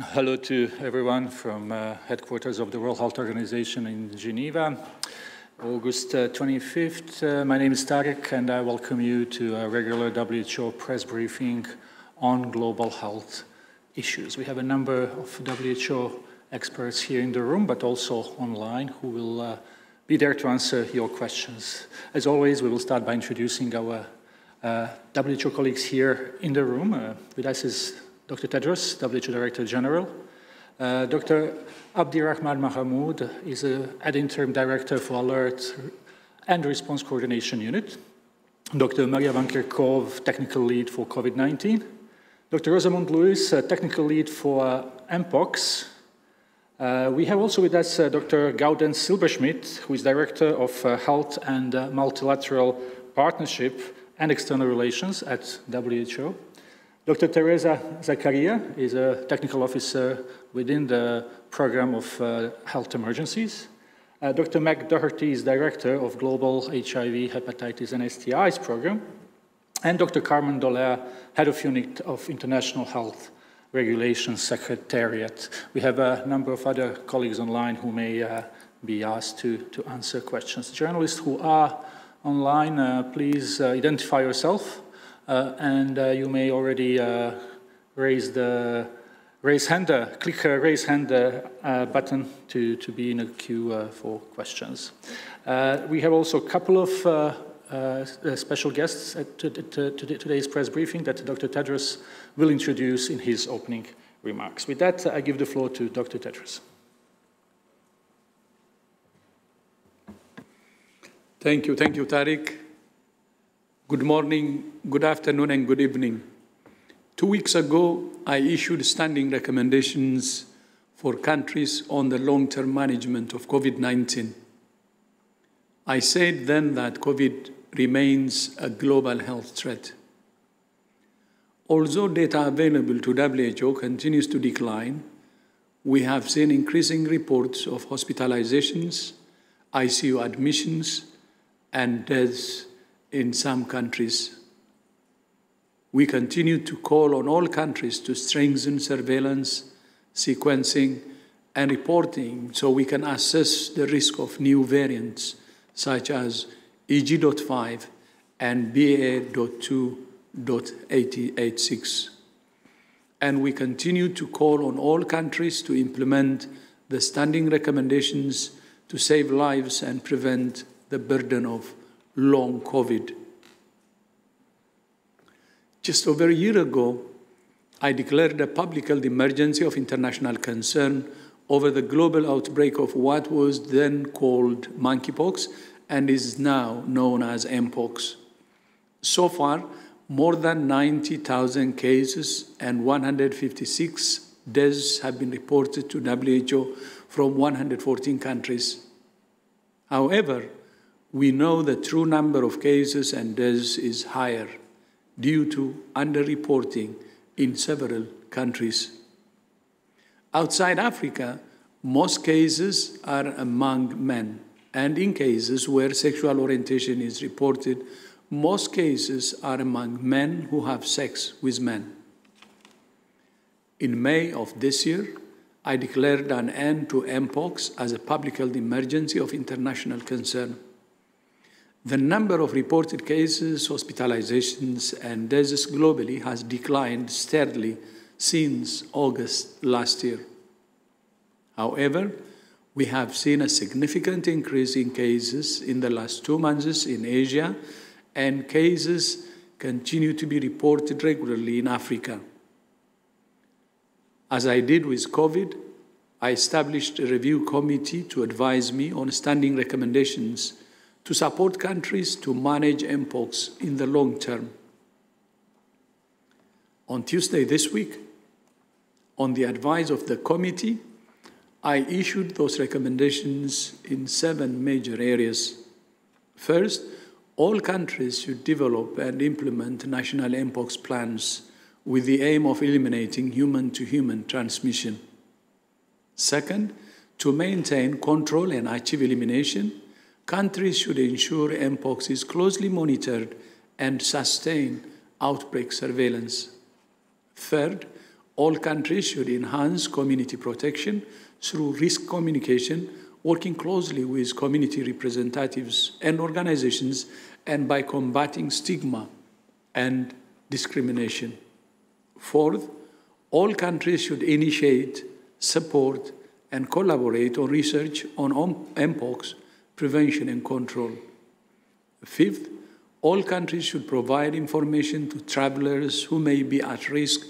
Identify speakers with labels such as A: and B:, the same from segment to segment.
A: Hello to everyone from uh, headquarters of the World Health Organization in Geneva. August uh, 25th, uh, my name is Tarek and I welcome you to a regular WHO press briefing on global health issues. We have a number of WHO experts here in the room, but also online, who will uh, be there to answer your questions. As always, we will start by introducing our uh, WHO colleagues here in the room. Uh, with us is Dr. Tedros, WHO Director General. Uh, Dr. Abdirahman Mahamoud is a ad interim director for Alert and Response Coordination Unit. Dr. Maria Van Kerkhove, technical lead for COVID-19. Dr. Rosamund Lewis, uh, technical lead for uh, MPOX. Uh, we have also with us uh, Dr. Gaudenz Silberschmidt, who is Director of uh, Health and uh, Multilateral Partnership and External Relations at WHO. Dr. Teresa Zakaria is a technical officer within the program of uh, health emergencies. Uh, Dr. Meg Doherty is director of Global HIV, Hepatitis and STIs program and Dr. Carmen Dolea, Head of Unit of International Health Regulation Secretariat. We have a number of other colleagues online who may uh, be asked to, to answer questions. Journalists who are online, uh, please uh, identify yourself, Uh, and uh, you may already uh, raise the raise hand, uh, click uh, raise hand button to, to be in a queue for questions. we have also a couple of uh, special guests at today's press briefing that Dr. Tedros will introduce in his opening remarks. With that, I give the floor to Dr. Tedros.
B: Thank you. Thank you, Tariq. Good morning, good afternoon, and good evening. Two weeks ago, I issued standing recommendations for countries on the long term management of COVID 19. I said then that COVID remains a global health threat. Although data available to WHO continues to decline, we have seen increasing reports of hospitalizations, ICU admissions, and deaths in some countries. We continue to call on all countries to strengthen surveillance, sequencing, and reporting so we can assess the risk of new variants such as EG.5 and BA.2.86. And we continue to call on all countries to implement the standing recommendations to save lives and prevent the burden of long COVID. Just over a year ago, I declared a public health emergency of international concern over the global outbreak of what was then called monkeypox and is now known as Mpox. So far, more than 90,000 cases and 156 deaths have been reported to WHO from 114 countries. However, we know the true number of cases and deaths is higher due to underreporting in several countries. Outside Africa, most cases are among men and in cases where sexual orientation is reported, most cases are among men who have sex with men. In May of this year, I declared an end to Mpox as a public health emergency of international concern. The number of reported cases, hospitalizations, and deaths globally has declined steadily since August last year. However, we have seen a significant increase in cases in the last two months in Asia, and cases continue to be reported regularly in Africa. As I did with COVID, I established a review committee to advise me on standing recommendations to support countries to manage mpox in the long term. On Tuesday this week, on the advice of the committee, I issued those recommendations in seven major areas. First, all countries should develop and implement national mpox plans with the aim of eliminating human to human transmission. Second, to maintain control and achieve elimination, countries should ensure mpox is closely monitored and sustain outbreak surveillance. Third, all countries should enhance community protection through risk communication, working closely with community representatives and organizations, and by combating stigma and discrimination. Fourth, all countries should initiate, support, and collaborate on research on mpox prevention and control. Fifth, all countries should provide information to travelers who may be at risk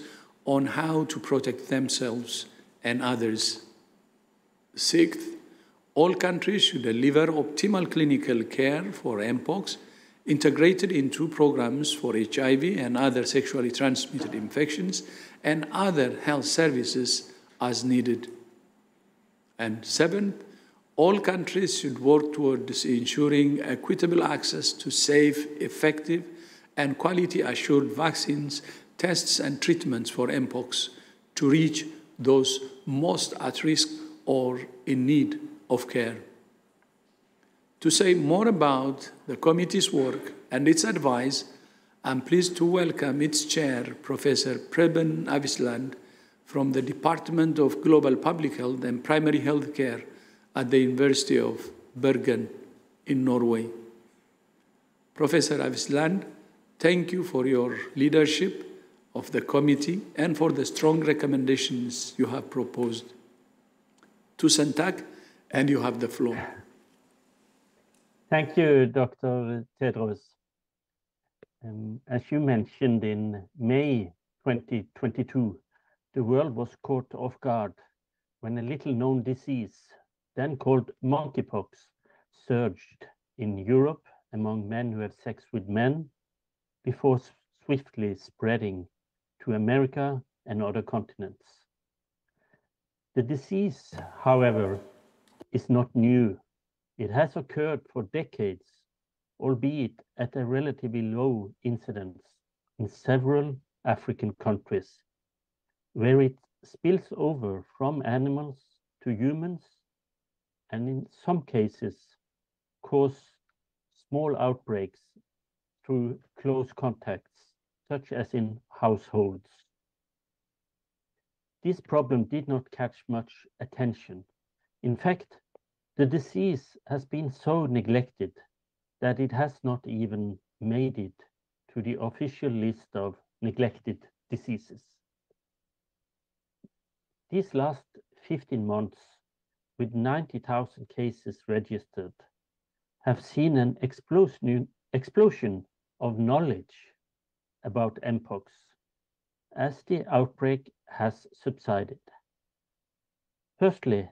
B: on how to protect themselves and others. Sixth, all countries should deliver optimal clinical care for mpox integrated into programs for HIV and other sexually transmitted infections and other health services as needed. And seventh, all countries should work towards ensuring equitable access to safe, effective, and quality assured vaccines, tests, and treatments for mpox to reach those most at risk or in need of care. To say more about the committee's work and its advice, I'm pleased to welcome its chair, Professor Preben Aavitsland, from the Department of Global Public Health and Primary Health Care at the University of Bergen in Norway. Professor Aavitsland, thank you for your leadership of the committee and for the strong recommendations you have proposed. To takk, and you have the floor.
C: Thank you, Dr. Tedros. Um, as you mentioned in May 2022, the world was caught off guard when a little known disease, then called monkeypox, surged in Europe among men who have sex with men before swiftly spreading to America and other continents. The disease, however, is not new. It has occurred for decades, albeit at a relatively low incidence in several African countries, where it spills over from animals to humans, and in some cases cause small outbreaks through close contacts, such as in households. This problem did not catch much attention. In fact, the disease has been so neglected that it has not even made it to the official list of neglected diseases. These last 15 months, with 90,000 cases registered, have seen an explosion, explosion of knowledge about Mpox as the outbreak has subsided. Firstly,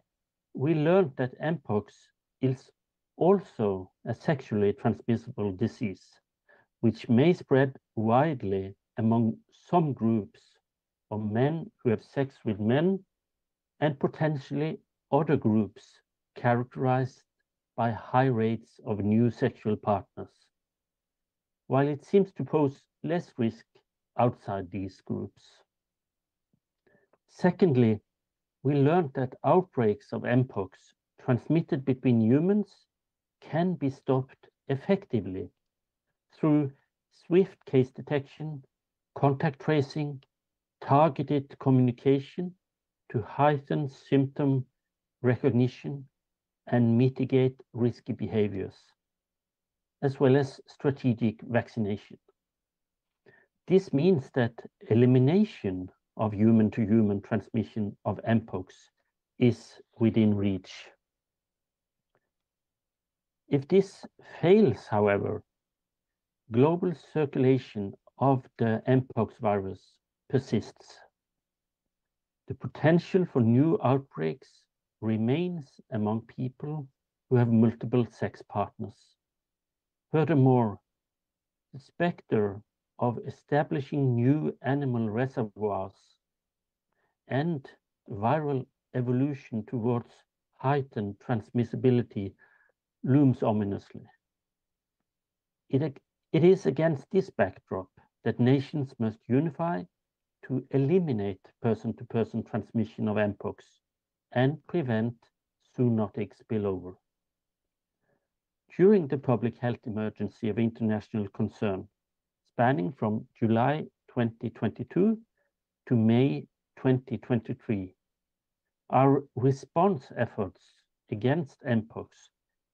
C: we learned that Mpox is also a sexually transmissible disease, which may spread widely among some groups of men who have sex with men and potentially other groups characterized by high rates of new sexual partners, while it seems to pose less risk outside these groups. Secondly, we learned that outbreaks of Mpox transmitted between humans can be stopped effectively through swift case detection, contact tracing, targeted communication to heighten symptom recognition and mitigate risky behaviors, as well as strategic vaccination. This means that elimination of human-to-human -human transmission of Mpox is within reach. If this fails, however, global circulation of the Mpox virus persists. The potential for new outbreaks remains among people who have multiple sex partners. Furthermore, the specter of establishing new animal reservoirs and viral evolution towards heightened transmissibility looms ominously. It, it is against this backdrop that nations must unify to eliminate person-to-person -person transmission of Mpox and prevent zoonotic spillover. During the public health emergency of international concern, spanning from July 2022 to May 2023. Our response efforts against Mpox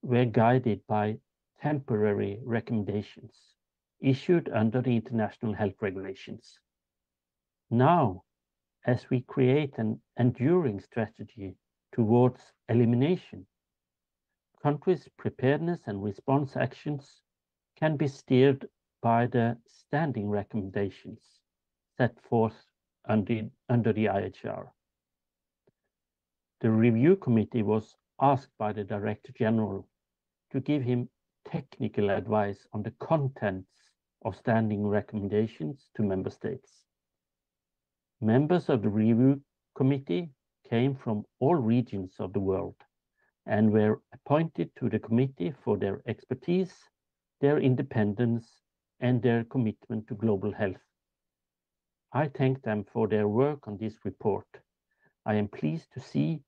C: were guided by temporary recommendations issued under the international health regulations. Now, as we create an enduring strategy towards elimination, countries' preparedness and response actions can be steered by the standing recommendations set forth under, under the IHR. The review committee was asked by the Director General to give him technical advice on the contents of standing recommendations to member states. Members of the review committee came from all regions of the world and were appointed to the committee for their expertise, their independence, and their commitment to global health. I thank them for their work on this report. I am pleased to see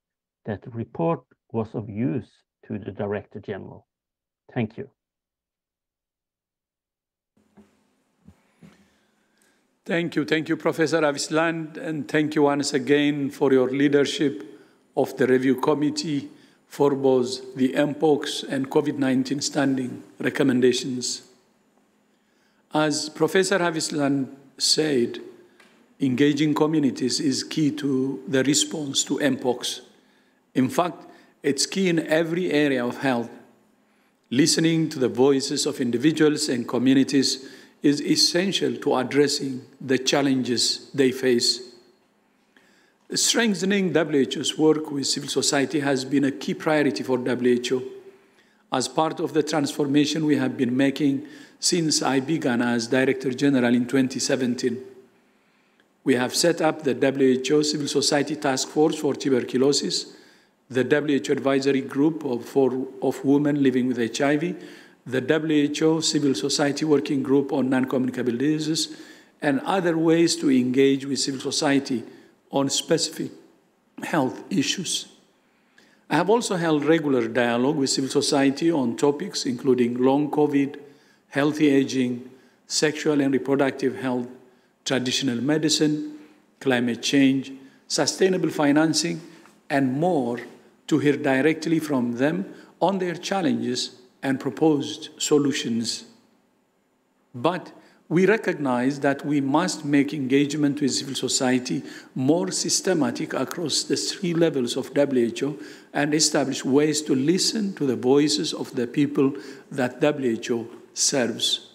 C: that the report was of use to the Director General. Thank you.
B: Thank you. Thank you, Professor Aavitsland, and thank you once again for your leadership of the review committee for both the MPOX and COVID-19 standing recommendations. As Professor Aavitsland said, engaging communities is key to the response to MPOX. In fact, it's key in every area of health. Listening to the voices of individuals and communities is essential to addressing the challenges they face. Strengthening WHO's work with civil society has been a key priority for WHO. As part of the transformation we have been making since I began as Director General in 2017, we have set up the WHO Civil Society Task Force for Tuberculosis, the WHO Advisory Group of, for, of Women Living with HIV, the WHO Civil Society Working Group on Non-Communicable Diseases, and other ways to engage with civil society on specific health issues. I have also held regular dialogue with civil society on topics including long COVID, healthy aging, sexual and reproductive health, traditional medicine, climate change, sustainable financing, and more to hear directly from them on their challenges and proposed solutions. But we recognize that we must make engagement with civil society more systematic across the three levels of WHO and establish ways to listen to the voices of the people that WHO serves.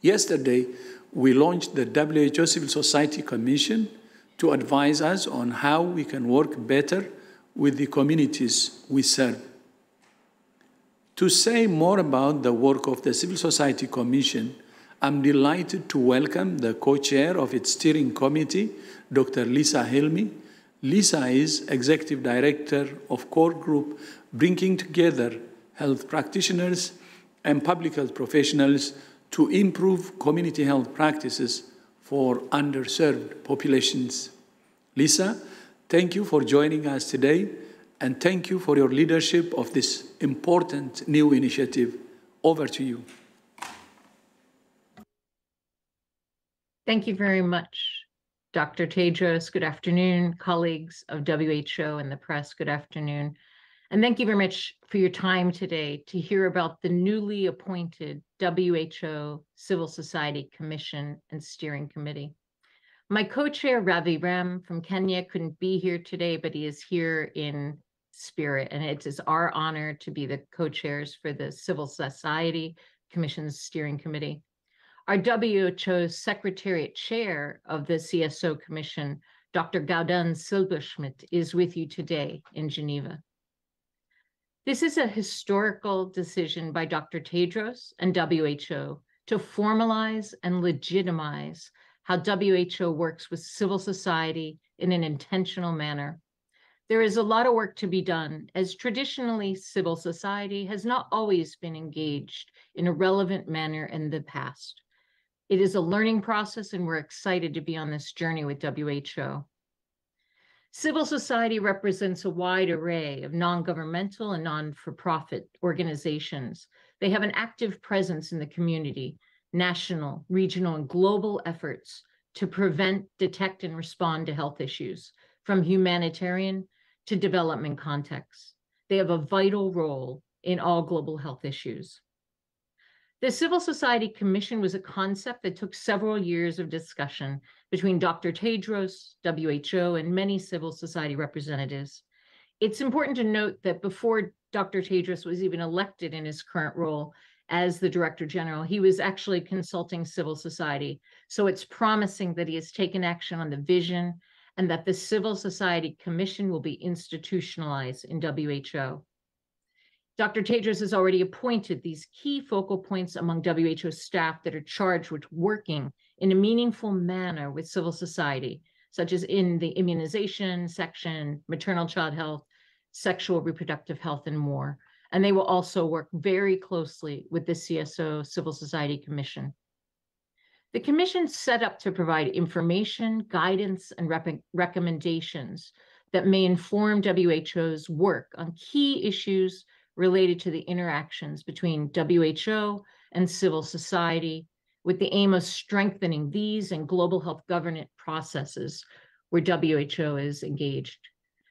B: Yesterday, we launched the WHO Civil Society Commission to advise us on how we can work better with the communities we serve. To say more about the work of the Civil Society Commission, I'm delighted to welcome the co-chair of its steering committee, Dr. Lisa Hilmi. Lisa is Executive Director of Core Group, bringing together health practitioners and public health professionals to improve community health practices for underserved populations. Lisa, thank you for joining us today, and thank you for your leadership of this important new initiative. Over to you.
D: Thank you very much, Dr. Tedros. Good afternoon, colleagues of WHO and the press. Good afternoon. And thank you very much for your time today to hear about the newly appointed WHO Civil Society Commission and Steering Committee. My co-chair, Ravi Ram from Kenya, couldn't be here today, but he is here in spirit. And it is our honor to be the co-chairs for the Civil Society Commission's Steering Committee. Our WHO Secretariat Chair of the CSO Commission, Dr. Gaudenz Silberschmidt, is with you today in Geneva. This is a historical decision by Dr. Tedros and WHO to formalize and legitimize how WHO works with civil society in an intentional manner. There is a lot of work to be done, as traditionally civil society has not always been engaged in a relevant manner in the past. It is a learning process, and we're excited to be on this journey with WHO. Civil society represents a wide array of non-governmental and non-for-profit organizations. They have an active presence in the community, national, regional, and global efforts to prevent, detect, and respond to health issues from humanitarian to development contexts. They have a vital role in all global health issues. The Civil Society Commission was a concept that took several years of discussion between Dr. Tedros, WHO, and many civil society representatives. It's important to note that before Dr. Tedros was even elected in his current role as the Director General, he was actually consulting civil society. So it's promising that he has taken action on the vision and that the Civil Society Commission will be institutionalized in WHO. Dr. Tedros has already appointed these key focal points among WHO staff that are charged with working in a meaningful manner with civil society, such as in the immunization section, maternal child health, sexual reproductive health, and more. And they will also work very closely with the CSO Civil Society Commission. The commission set up to provide information, guidance, and rep recommendations that may inform WHO's work on key issues related to the interactions between WHO and civil society with the aim of strengthening these and global health governance processes where WHO is engaged.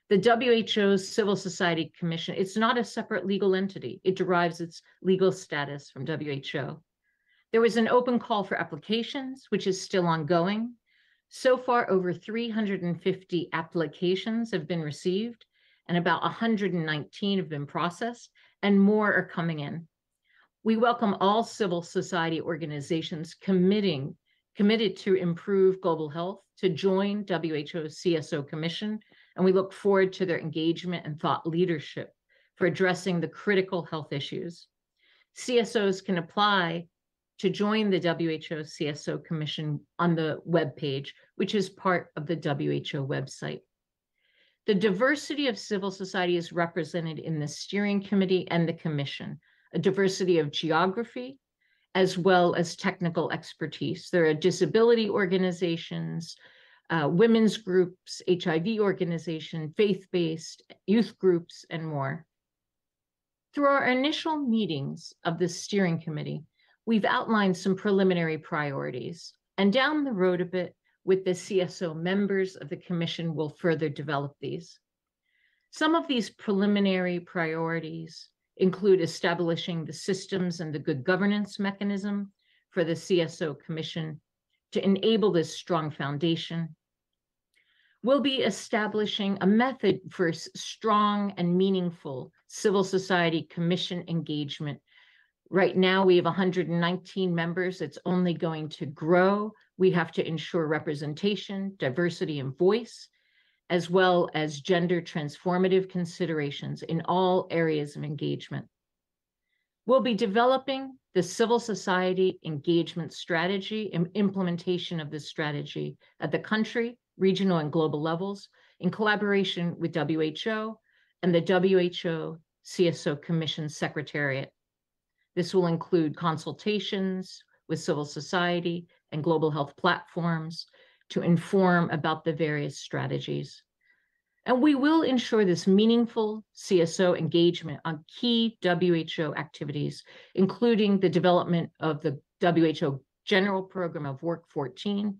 D: The WHO's Civil Society Commission, it's not a separate legal entity. It derives its legal status from WHO. There was an open call for applications, which is still ongoing. So far, over 350 applications have been received, and about 119 have been processed, and more are coming in. We welcome all civil society organizations committing committed to improve global health to join WHO's CSO Commission, and we look forward to their engagement and thought leadership for addressing the critical health issues. CSOs can apply to join the WHO CSO Commission on the web page, which is part of the WHO website. The diversity of civil society is represented in the steering committee and the commission, a diversity of geography, as well as technical expertise. There are disability organizations, uh, women's groups, HIV organization, faith-based, youth groups, and more. Through our initial meetings of the steering committee, we've outlined some preliminary priorities. And down the road a bit, with the CSO members of the commission will further develop these. Some of these preliminary priorities include establishing the systems and the good governance mechanism for the CSO commission to enable this strong foundation. We'll be establishing a method for strong and meaningful civil society commission engagement Right now, we have 119 members. It's only going to grow. We have to ensure representation, diversity, and voice, as well as gender transformative considerations in all areas of engagement. We'll be developing the civil society engagement strategy and implementation of this strategy at the country, regional, and global levels in collaboration with WHO and the WHO CSO Commission Secretariat. This will include consultations with civil society and global health platforms to inform about the various strategies. And we will ensure this meaningful CSO engagement on key WHO activities, including the development of the WHO General Program of Work 14,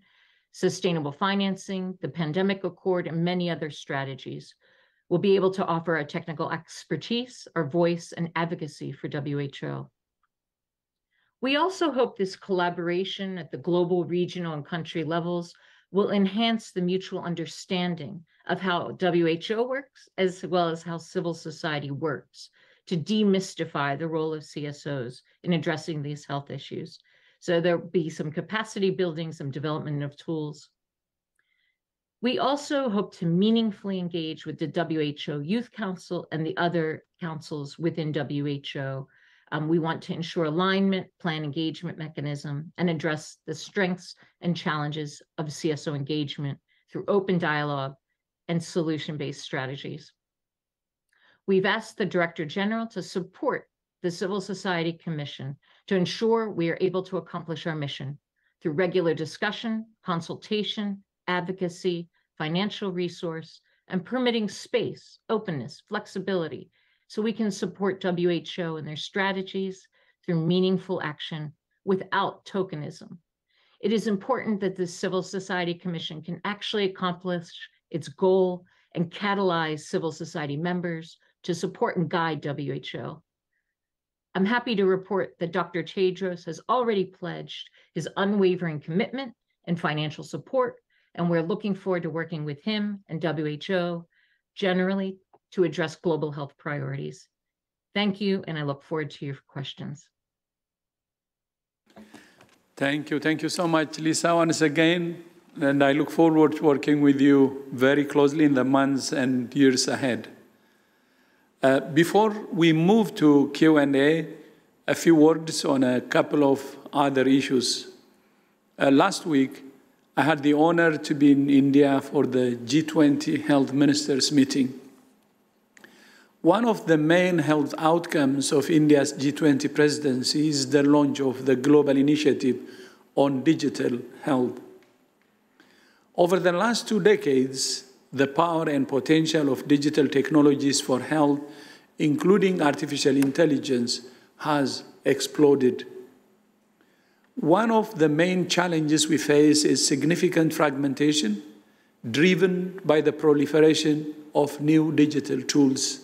D: sustainable financing, the pandemic accord, and many other strategies. We'll be able to offer our technical expertise, our voice, and advocacy for WHO. We also hope this collaboration at the global, regional, and country levels will enhance the mutual understanding of how WHO works, as well as how civil society works to demystify the role of CSOs in addressing these health issues. So there'll be some capacity building, some development of tools. We also hope to meaningfully engage with the WHO Youth Council and the other councils within WHO um, we want to ensure alignment, plan engagement mechanism, and address the strengths and challenges of CSO engagement through open dialogue and solution-based strategies. We've asked the Director General to support the Civil Society Commission to ensure we are able to accomplish our mission through regular discussion, consultation, advocacy, financial resource, and permitting space, openness, flexibility, so we can support WHO and their strategies through meaningful action without tokenism. it is important that the Civil Society Commission can actually accomplish its goal and catalyze civil society members to support and guide WHO. I'm happy to report that Dr. Tedros has already pledged his unwavering commitment and financial support, and we're looking forward to working with him and WHO generally to address global health priorities. Thank you, and I look forward to your questions.
B: Thank you. Thank you so much, Lisa, once again. And I look forward to working with you very closely in the months and years ahead. Uh, before we move to Q&A, a few words on a couple of other issues. Uh, last week, I had the honor to be in India for the G20 Health Ministers meeting. One of the main health outcomes of India's G20 presidency is the launch of the Global Initiative on Digital Health. Over the last two decades, the power and potential of digital technologies for health, including artificial intelligence, has exploded. One of the main challenges we face is significant fragmentation driven by the proliferation of new digital tools.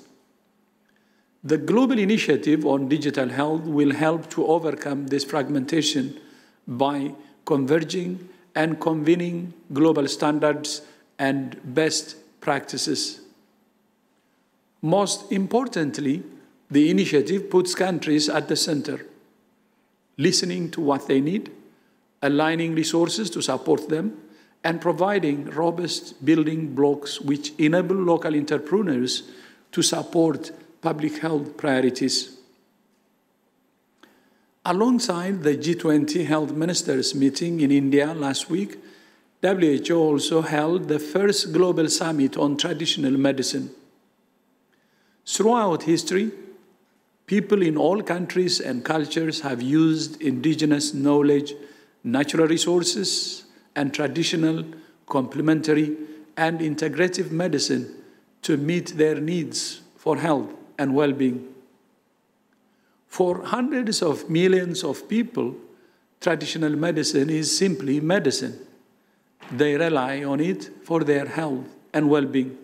B: The global initiative on digital health will help to overcome this fragmentation by converging and convening global standards and best practices. Most importantly, the initiative puts countries at the center, listening to what they need, aligning resources to support them, and providing robust building blocks which enable local entrepreneurs to support public health priorities. Alongside the G20 health ministers meeting in India last week, WHO also held the first global summit on traditional medicine. Throughout history, people in all countries and cultures have used indigenous knowledge, natural resources, and traditional, complementary, and integrative medicine to meet their needs for health and well being. For hundreds of millions of people, traditional medicine is simply medicine. They rely on it for their health and well being.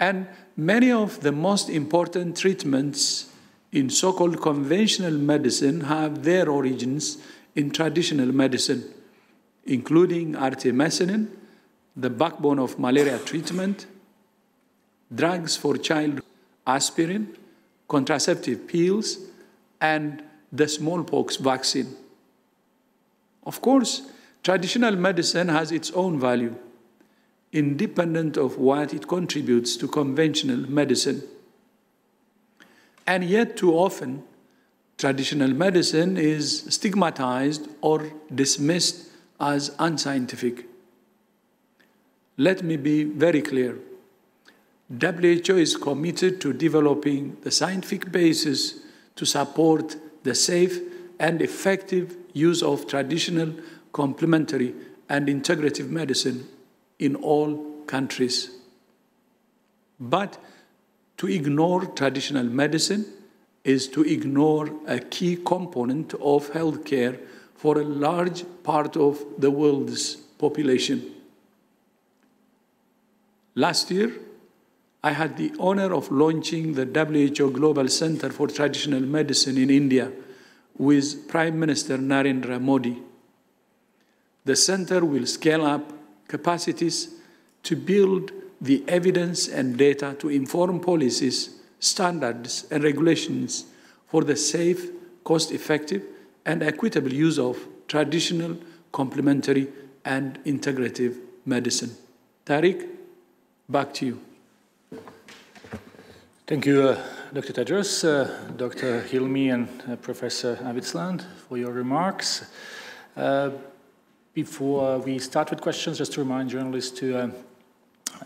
B: And many of the most important treatments in so called conventional medicine have their origins in traditional medicine, including artemisinin, the backbone of malaria treatment, drugs for child aspirin, contraceptive pills, and the smallpox vaccine. Of course, traditional medicine has its own value, independent of what it contributes to conventional medicine. And yet, too often, traditional medicine is stigmatized or dismissed as unscientific. Let me be very clear. WHO is committed to developing the scientific basis to support the safe and effective use of traditional, complementary, and integrative medicine in all countries. But to ignore traditional medicine is to ignore a key component of healthcare for a large part of the world's population. Last year, I had the honor of launching the WHO Global Center for Traditional Medicine in India with Prime Minister Narendra Modi. The center will scale up capacities to build the evidence and data to inform policies, standards, and regulations for the safe, cost effective, and equitable use of traditional, complementary, and integrative medicine. Tariq, back to you.
A: Thank you, uh, Dr. Tedros, uh, Dr. Hilmi, and uh, Professor Aavitsland for your remarks. Uh, before we start with questions, just to remind journalists to uh,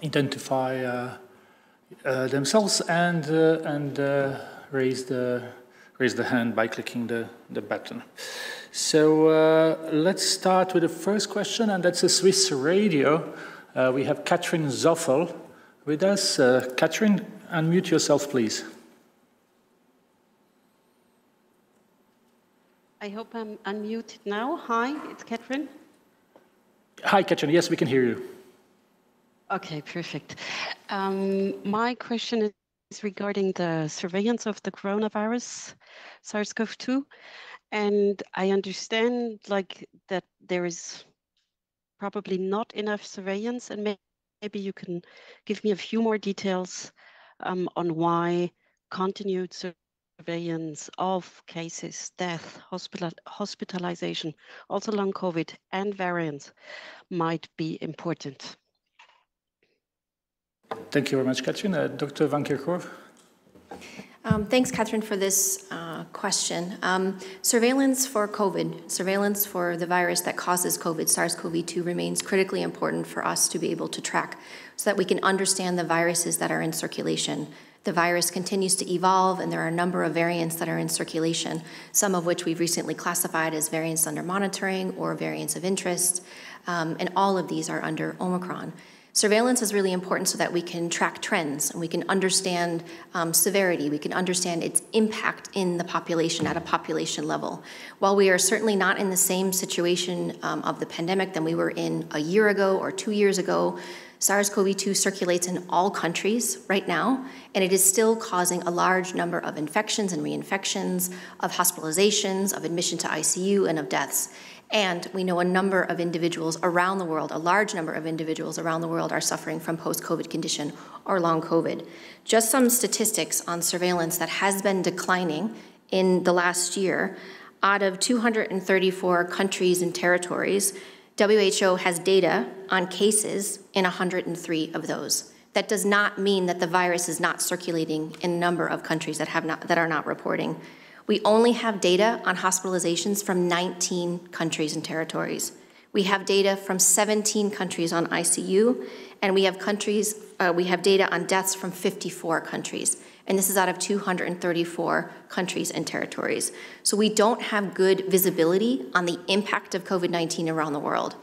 A: identify uh, themselves and, and raise, the, raise the hand by clicking the, the button. So let's start with the first question, and that's a Swiss radio. we have Catherine Zoffel with us. Catherine, unmute yourself, please.
E: I hope I'm unmuted now. Hi, it's Catherine.
A: Hi, Catherine. Yes, we can hear you.
E: Okay, perfect. Um, my question is regarding the surveillance of the coronavirus, SARS-CoV-2, and I understand like that there is probably not enough surveillance, and maybe you can give me a few more details um, on why continued surveillance of cases, death, hospital, hospitalization, also long COVID and variants might be important.
A: Thank you very much, Katrin. Uh, Dr. Van Kerkhove.
F: Um, thanks, Catherine, for this uh, question. Um, surveillance for COVID, surveillance for the virus that causes COVID, SARS-CoV-2, remains critically important for us to be able to track so that we can understand the viruses that are in circulation. The virus continues to evolve, and there are a number of variants that are in circulation, some of which we've recently classified as variants under monitoring or variants of interest, um, and all of these are under Omicron. Surveillance is really important so that we can track trends and we can understand um, severity, we can understand its impact in the population at a population level. While we are certainly not in the same situation um, of the pandemic than we were in a year ago or two years ago, SARS CoV 2 circulates in all countries right now, and it is still causing a large number of infections and reinfections, of hospitalizations, of admission to ICU, and of deaths. And we know a number of individuals around the world, a large number of individuals around the world, are suffering from post COVID condition or long COVID. Just some statistics on surveillance that has been declining in the last year. Out of 234 countries and territories, WHO has data on cases in 103 of those. That does not mean that the virus is not circulating in a number of countries that, have not, that are not reporting. We only have data on hospitalizations from 19 countries and territories. We have data from 17 countries on ICU, and we have countries, uh, we have data on deaths from 54 countries. And this is out of 234 countries and territories. So we don't have good visibility on the impact of COVID 19 around the world.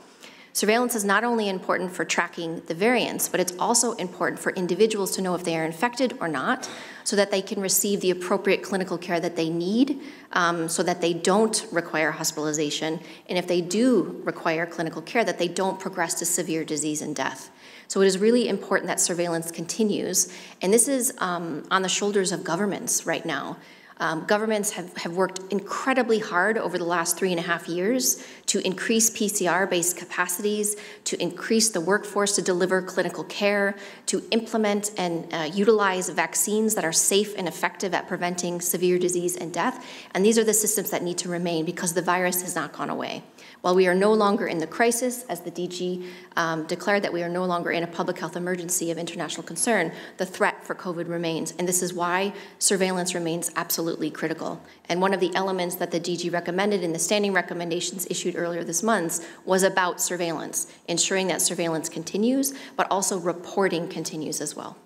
F: Surveillance is not only important for tracking the variants, but it's also important for individuals to know if they are infected or not, so that they can receive the appropriate clinical care that they need, um, so that they don't require hospitalization, and if they do require clinical care, that they don't progress to severe disease and death. So it is really important that surveillance continues, and this is um, on the shoulders of governments right now. Um, governments have, have worked incredibly hard over the last three and a half years to increase PCR based capacities, to increase the workforce to deliver clinical care, to implement and uh, utilize vaccines that are safe and effective at preventing severe disease and death. And these are the systems that need to remain because the virus has not gone away. While we are no longer in the crisis, as the DG um, declared that we are no longer in a public health emergency of international concern, the threat for COVID remains. And this is why surveillance remains absolutely critical. And one of the elements that the DG recommended in the standing recommendations issued earlier this month was about surveillance, ensuring that surveillance continues, but also reporting continues as well.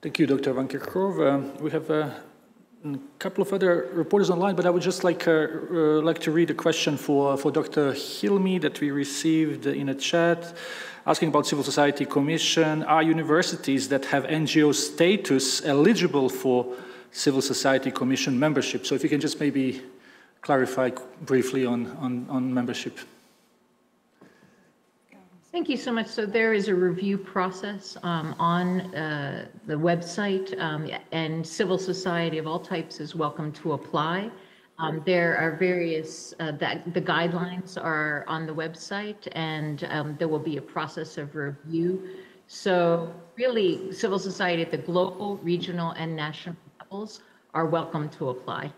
A: Thank you, Dr. Van Kerkhove. Uh, we have uh, a couple of other reporters online, but I would just like, uh, uh, like to read a question for, for Dr. Hilmi that we received in a chat asking about civil society commission. Are universities that have NGO status eligible for civil society commission membership? So if you can just maybe clarify briefly on, on, on membership.
D: Thank you so much. So there is a review process um, on uh, the website, um, and civil society of all types is welcome to apply. Um, there are various, uh, that the guidelines are on the website, and um, there will be a process of review. So really, civil society at the global, regional, and national levels are welcome to apply.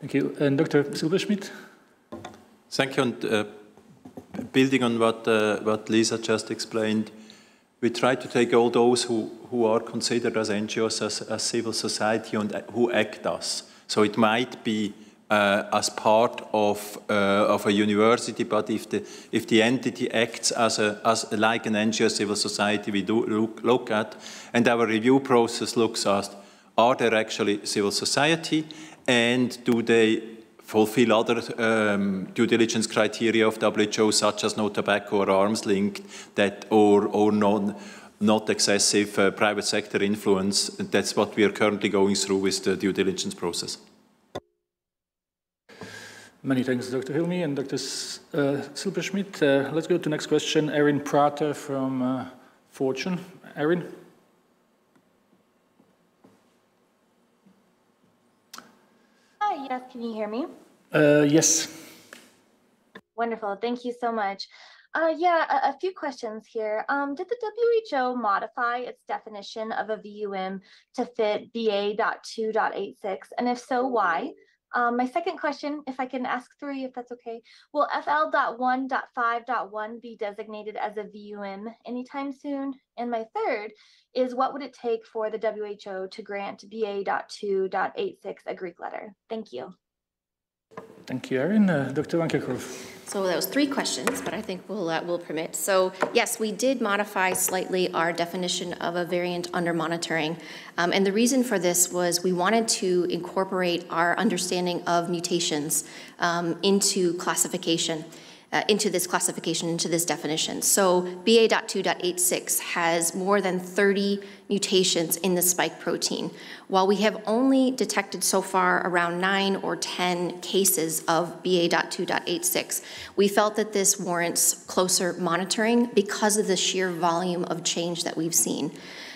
A: Thank you. And Dr. Silberschmidt?
G: Thank you. And, uh, building on what, uh, what Lisa just explained, we try to take all those who, who are considered as NGOs, as, as civil society, and who act as. So it might be uh, as part of, uh, of a university, but if the, if the entity acts as, a, as like an NGO civil society, we do look, look at, and our review process looks at, are there actually civil society, and do they fulfill other um, due diligence criteria of WHO, such as no tobacco or arms linked, that or or non not excessive uh, private sector influence. And that's what we are currently going through with the due diligence process.
A: Many thanks, Dr. Hilmi and Dr. Uh, Silberschmidt. Uh, let's go to next question. Erin Prater from uh, Fortune. Erin?
H: Hi, yes, can you hear me?
A: Uh, yes.
H: Wonderful, thank you so much. Uh, yeah, a, a, few questions here. Um, did the WHO modify its definition of a VUM to fit BA.2.86? And if so, why? Um, my second question, if I can ask three, if that's okay, will FL.1.5.1 be designated as a VUM anytime soon? And my third is what would it take for the WHO to grant BA.2.86 a Greek letter? Thank you.
A: Thank you, Erin. Uh, Dr. Kerkhove.
F: So that was three questions, but I think we'll, uh, we'll permit. So yes, we did modify slightly our definition of a variant under monitoring. Um, and the reason for this was we wanted to incorporate our understanding of mutations um, into classification uh, into this classification, into this definition. So BA.2.86 has more than 30 mutations in the spike protein. While we have only detected so far around 9 or 10 cases of BA.2.86, we felt that this warrants closer monitoring because of the sheer volume of change that we've seen.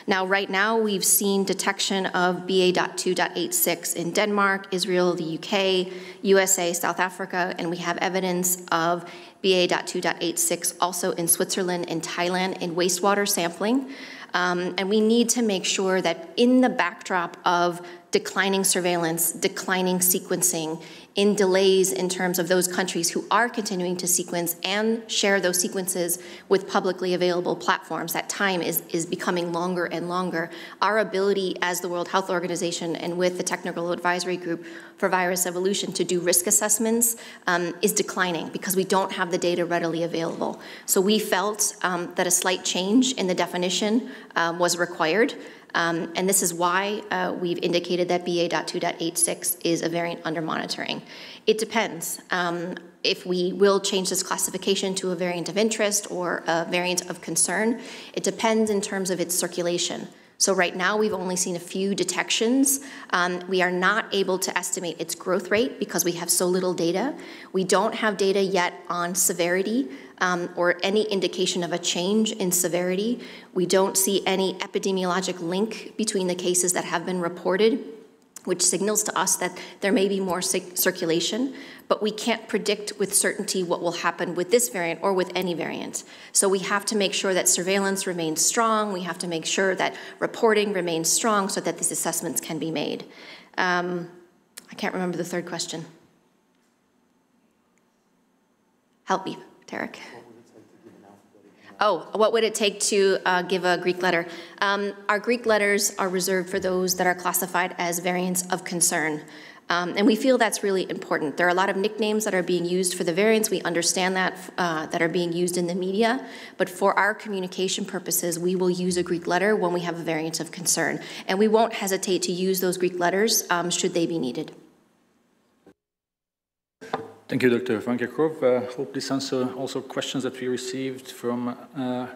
F: Now, right now, we've seen detection of BA.2.86 in Denmark, Israel, the UK, USA, South Africa, and we have evidence of BA.2.86 also in Switzerland and Thailand in wastewater sampling. Um, and we need to make sure that in the backdrop of declining surveillance, declining sequencing, in delays in terms of those countries who are continuing to sequence and share those sequences with publicly available platforms. That time is, is becoming longer and longer. Our ability as the World Health Organization and with the Technical Advisory Group for Virus Evolution to do risk assessments um, is declining because we don't have the data readily available. So we felt um, that a slight change in the definition um, was required. Um, and this is why uh, we've indicated that BA.2.86 is a variant under monitoring. It depends. Um, if we will change this classification to a variant of interest or a variant of concern, it depends in terms of its circulation. So right now we've only seen a few detections. Um, we are not able to estimate its growth rate because we have so little data. We don't have data yet on severity um, or any indication of a change in severity. We don't see any epidemiologic link between the cases that have been reported which signals to us that there may be more circulation, but we can't predict with certainty what will happen with this variant or with any variant. So we have to make sure that surveillance remains strong. We have to make sure that reporting remains strong so that these assessments can be made. Um, I can't remember the third question. Help me, Tarek. Oh, what would it take to uh, give a Greek letter? Um, our Greek letters are reserved for those that are classified as variants of concern. Um, and we feel that's really important. There are a lot of nicknames that are being used for the variants. We understand that, uh, that are being used in the media. But for our communication purposes, we will use a Greek letter when we have a variant of concern. And we won't hesitate to use those Greek letters um, should they be needed.
A: Thank you, Dr. Van. I uh, hope this answers also questions that we received from uh,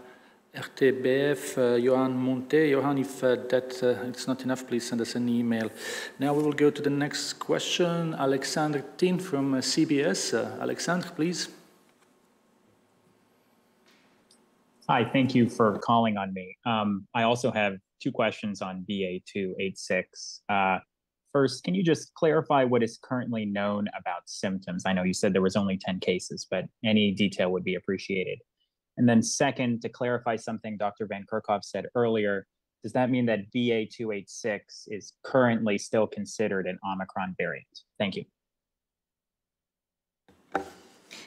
A: RTBF, uh, Johan Monte. Johan, if uh, that uh, it's not enough, please send us an email. Now we will go to the next question. Alexander Tin from uh, CBS. Alexander, please.
I: Hi, thank you for calling on me. Um, I also have two questions on BA.2.86. First, can you just clarify what is currently known about symptoms? I know you said there was only 10 cases, but any detail would be appreciated. And then second, to clarify something Dr. Van Kerkhove said earlier, does that mean that BA.2.86 is currently still considered an Omicron variant? Thank you.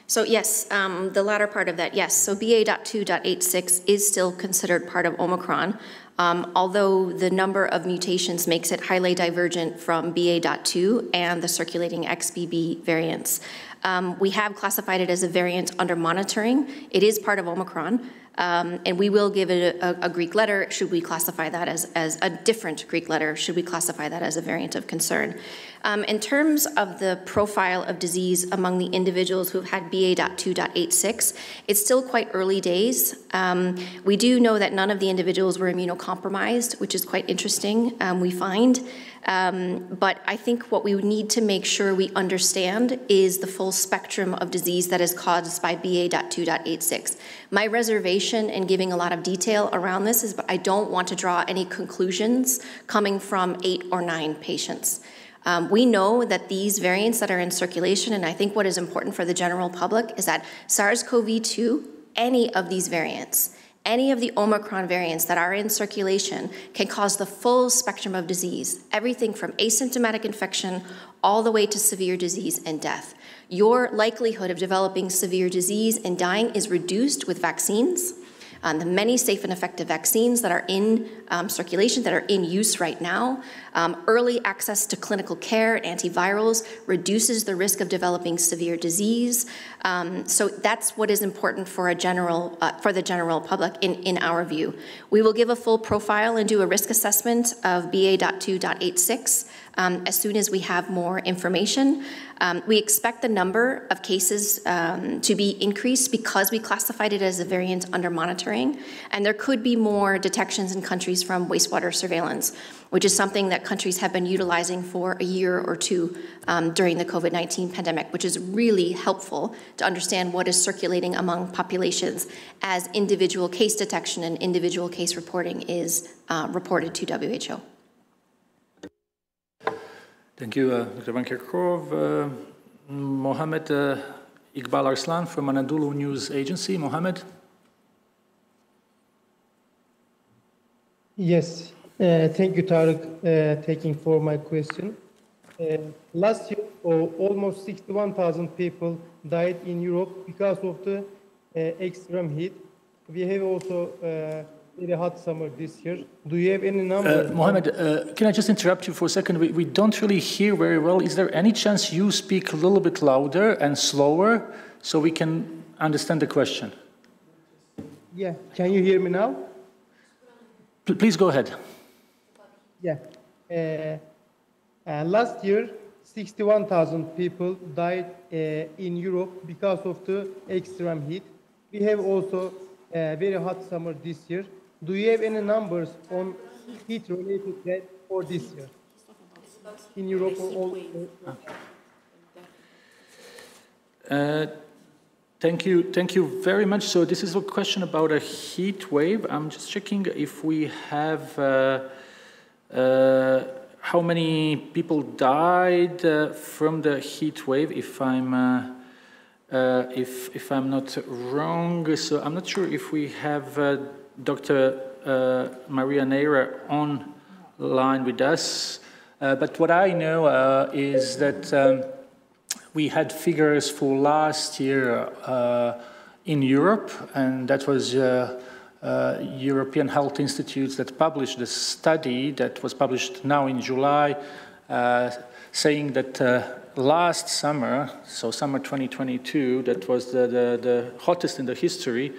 F: So yes, um, the latter part of that, yes. So BA.2.86 is still considered part of Omicron, um, although the number of mutations makes it highly divergent from BA.2 and the circulating XBB variants. Um, we have classified it as a variant under monitoring. It is part of Omicron, Um, and we will give it a, a, Greek letter should we classify that as, as a different Greek letter, should we classify that as a variant of concern. Um, in terms of the profile of disease among the individuals who've had BA.2.86, it's still quite early days. Um, we do know that none of the individuals were immunocompromised, which is quite interesting, um, we find. Um, but I think what we need to make sure we understand is the full spectrum of disease that is caused by BA.2.86. My reservation in giving a lot of detail around this is I don't want to draw any conclusions coming from eight or nine patients. Um, we know that these variants that are in circulation, and I think what is important for the general public is that SARS CoV 2, any of these variants, any of the Omicron variants that are in circulation can cause the full spectrum of disease, everything from asymptomatic infection all the way to severe disease and death. Your likelihood of developing severe disease and dying is reduced with vaccines um, the many safe and effective vaccines that are in um, circulation, that are in use right now. Um, early access to clinical care antivirals reduces the risk of developing severe disease. Um, so that's what is important for a general uh, for the general public in, in our view. We will give a full profile and do a risk assessment of BA.2.86 um, as soon as we have more information. Um, we expect the number of cases um, to be increased because we classified it as a variant under monitoring, and there could be more detections in countries from wastewater surveillance, which is something that countries have been utilizing for a year or two um, during the COVID 19 pandemic, which is really helpful to understand what is circulating among populations as individual case detection and individual case reporting is uh, reported to WHO.
A: Thank you, uh, Dr. Van Kerkhove. Uh, Mohammed uh, Iqbal Arslan from Anadolu News Agency. Mohammed?
J: Yes, uh, thank you, Tarek, uh, taking for my question. Uh, last year, oh, almost 61,000 people died in Europe because of the extreme heat. We have also very hot summer this year. Do you have any numbers?
A: Uh, Mohammed, uh, can I just interrupt you for a second? We, we don't really hear very well. Is there any chance you speak a little bit louder and slower so we can understand the question?
J: Yeah, can you hear me now?
A: P please go ahead.
J: Yeah. Uh, uh last year, 61,000 people died uh, in Europe because of the extreme heat. We have also a very hot summer this year. Do you have any numbers on heat-related death for this year in Europe or all?
A: Uh, thank you, thank you very much. So this is a question about a heat wave. I'm just checking if we have uh, uh, how many people died uh, from the heat wave. If I'm uh, if if I'm not wrong, so I'm not sure if we have Dr. Uh, Maria Neira online with us. Uh, but what I know uh, is that um, we had figures for last year uh, in Europe, and that was uh, uh, European Health Institutes that published a study that was published now in July, saying that last summer, so summer 2022, that was the, the, the hottest in the history, uh,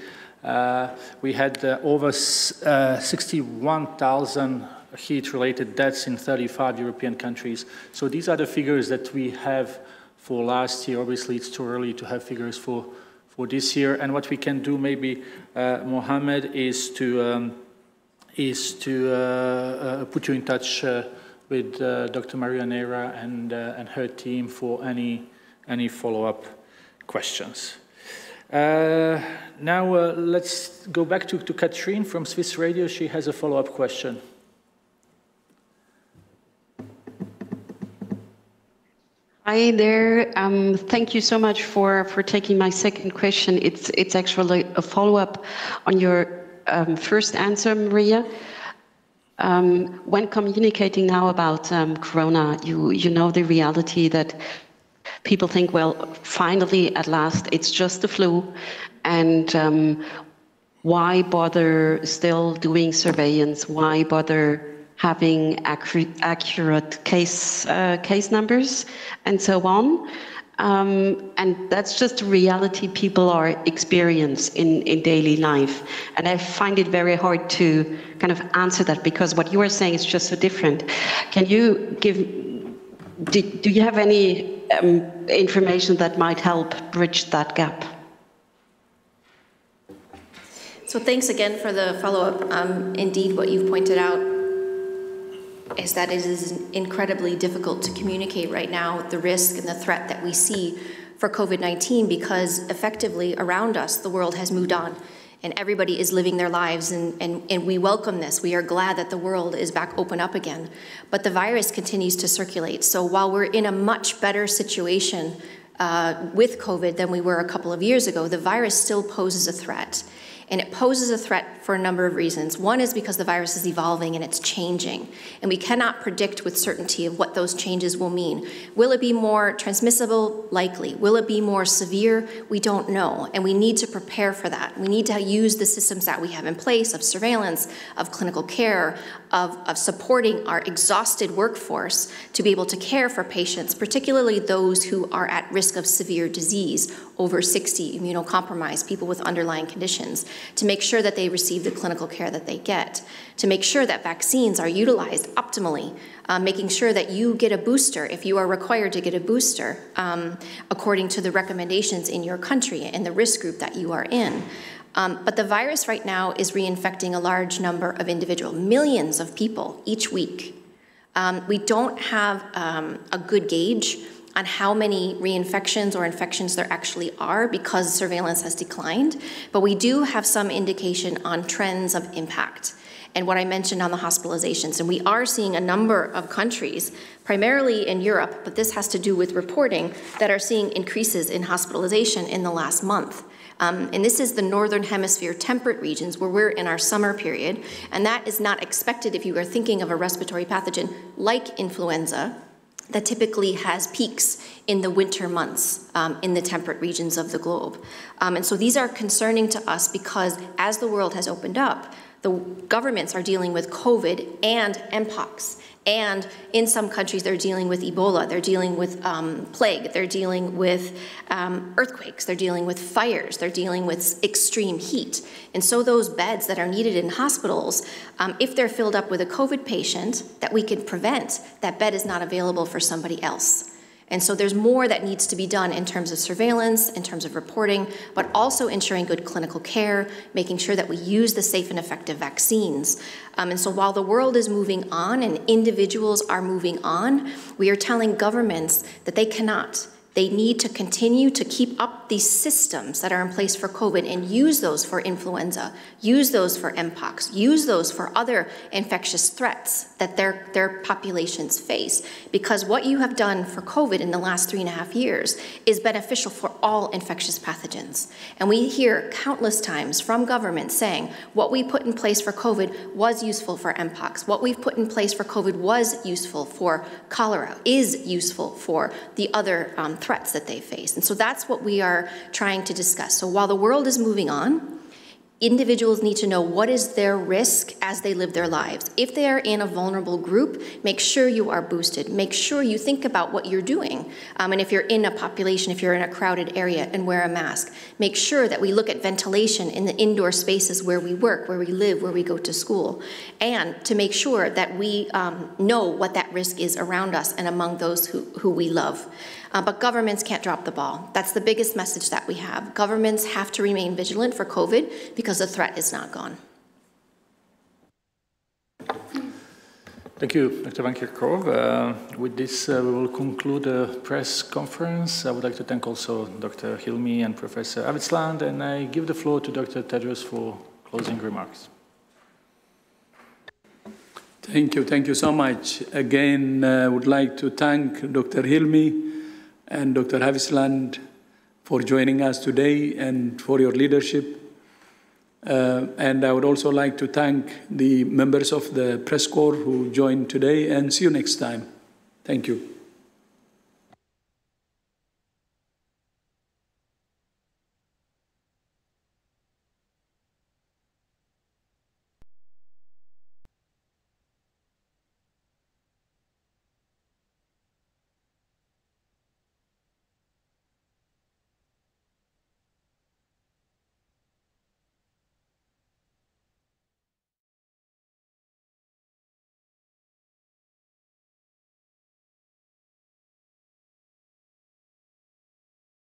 A: we had uh, over uh, 61,000 heat-related deaths in 35 European countries. So these are the figures that we have for last year. Obviously, it's too early to have figures for, for this year. And what we can do, maybe, uh, Mohammed, is to um, is to uh, uh, put you in touch with Dr. Maria Neira and and her team for any any follow-up questions. Now uh, let's go back to, to Katrine from Swiss Radio. She has a follow-up question.
E: Hi there. Um, thank you so much for, for taking my second question. It's, it's actually a follow-up on your um, first answer, Maria. Um, when communicating now about um, Corona, you, you know the reality that people think, well, finally, at last, it's just the flu. And um, why bother still doing surveillance? Why bother having accurate, accurate case, uh, case numbers and so on? Um, and that's just a reality people are experience in, in daily life. And I find it very hard to kind of answer that because what you are saying is just so different. Can you give, do, do you have any um, information that might help bridge that gap?
F: So thanks again for the follow-up. Um, indeed, what you've pointed out is that it is incredibly difficult to communicate right now the risk and the threat that we see for COVID-19 because effectively around us, the world has moved on and everybody is living their lives and, and, and we welcome this. We are glad that the world is back open up again. But the virus continues to circulate. So while we're in a much better situation uh, with COVID than we were a couple of years ago, the virus still poses a threat. And it poses a threat for a number of reasons. One is because the virus is evolving and it's changing, and we cannot predict with certainty of what those changes will mean. Will it be more transmissible? Likely. Will it be more severe? We don't know, and we need to prepare for that. We need to use the systems that we have in place of surveillance, of clinical care, of, of supporting our exhausted workforce to be able to care for patients, particularly those who are at risk of severe disease, over 60, immunocompromised, people with underlying conditions, to make sure that they receive the clinical care that they get, to make sure that vaccines are utilized optimally, uh, making sure that you get a booster if you are required to get a booster um, according to the recommendations in your country and the risk group that you are in. Um, but the virus right now is reinfecting a large number of individuals, millions of people each week. Um, we don't have um, a good gauge on how many reinfections or infections there actually are because surveillance has declined, but we do have some indication on trends of impact and what I mentioned on the hospitalizations. And we are seeing a number of countries, primarily in Europe, but this has to do with reporting, that are seeing increases in hospitalization in the last month. Um, and this is the northern hemisphere temperate regions where we're in our summer period. And that is not expected if you are thinking of a respiratory pathogen like influenza that typically has peaks in the winter months um, in the temperate regions of the globe. Um, and so these are concerning to us because as the world has opened up, the governments are dealing with COVID and Mpox. And in some countries, they're dealing with Ebola, they're dealing with um, plague, they're dealing with um, earthquakes, they're dealing with fires, they're dealing with extreme heat. And so, those beds that are needed in hospitals, um, if they're filled up with a COVID patient that we can prevent, that bed is not available for somebody else. And so there's more that needs to be done in terms of surveillance, in terms of reporting, but also ensuring good clinical care, making sure that we use the safe and effective vaccines. Um, and so while the world is moving on and individuals are moving on, we are telling governments that they cannot they need to continue to keep up these systems that are in place for COVID and use those for influenza, use those for Mpox, use those for other infectious threats that their, their populations face. Because what you have done for COVID in the last three and a half years is beneficial for all infectious pathogens. And we hear countless times from governments saying what we put in place for COVID was useful for Mpox, what we've put in place for COVID was useful for cholera, is useful for the other um, threats that they face. And so that's what we are trying to discuss. So while the world is moving on, individuals need to know what is their risk as they live their lives. If they are in a vulnerable group, make sure you are boosted. Make sure you think about what you're doing. Um, and if you're in a population, if you're in a crowded area, and wear a mask. Make sure that we look at ventilation in the indoor spaces where we work, where we live, where we go to school. And to make sure that we um, know what that risk is around us and among those who, who we love. Uh, but governments can't drop the ball. That's the biggest message that we have. Governments have to remain vigilant for COVID because the threat is not gone.
A: Thank you, Dr. Van Kerkhove. Uh, with this, uh, we will conclude the press conference. I would like to thank also Dr. Hilmi and Professor Aavitsland, and I give the floor to Dr. Tedros for closing remarks.
B: Thank you, thank you so much. Again, I uh, would like to thank Dr. Hilmi and Dr. Aavitsland for joining us today and for your leadership. Uh, and I would also like to thank the members of the press corps who joined today and see you next time. Thank you.